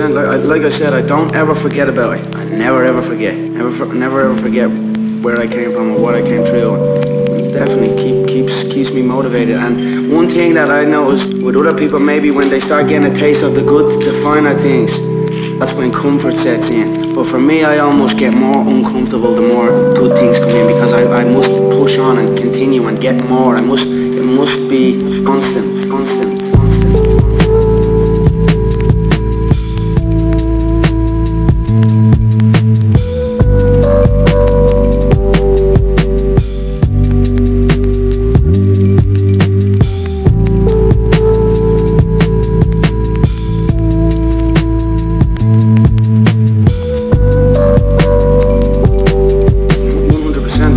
100%. Like I, like I said, I don't ever forget about it. I never ever forget. Never, never ever forget where I came from or what I came through. It definitely keep, keeps keeps me motivated. And one thing that I notice with other people, maybe when they start getting a taste of the good, the finer things, that's when comfort sets in. But for me, I almost get more uncomfortable the more good things come in because I, I must push on and continue and get more. I must, it must be constant, constant,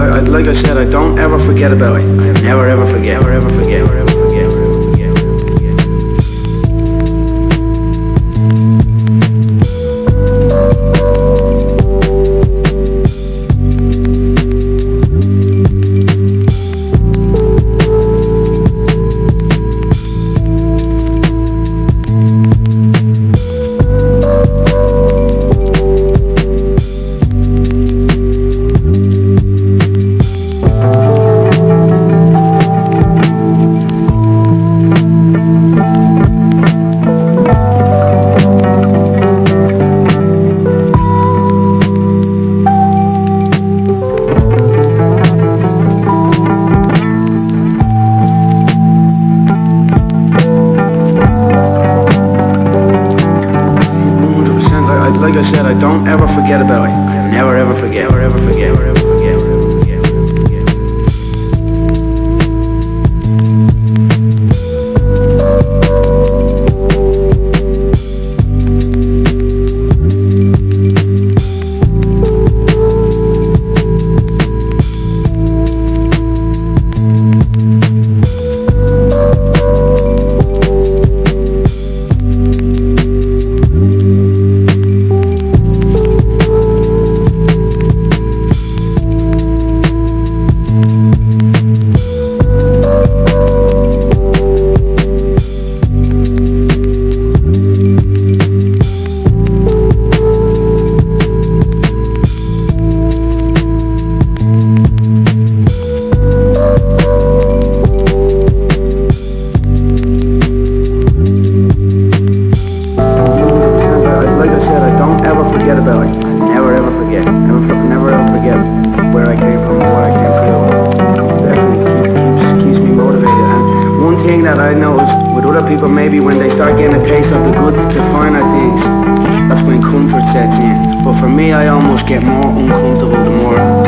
Like I, like I said, I don't ever forget about it. I never ever forget. Ever ever forget. Ever ever forget. Ever ever I, said, I don't ever forget about it. I never ever forget. Ever ever forget. Ever ever ever forget about it. Never ever forget. Never, never ever forget where I came from and what I came. It definitely keeps, keeps, keeps me motivated. And one thing that I know is with other people, maybe when they start getting a taste of the good, the finer things, that's when comfort sets in. But for me, I almost get more uncomfortable the more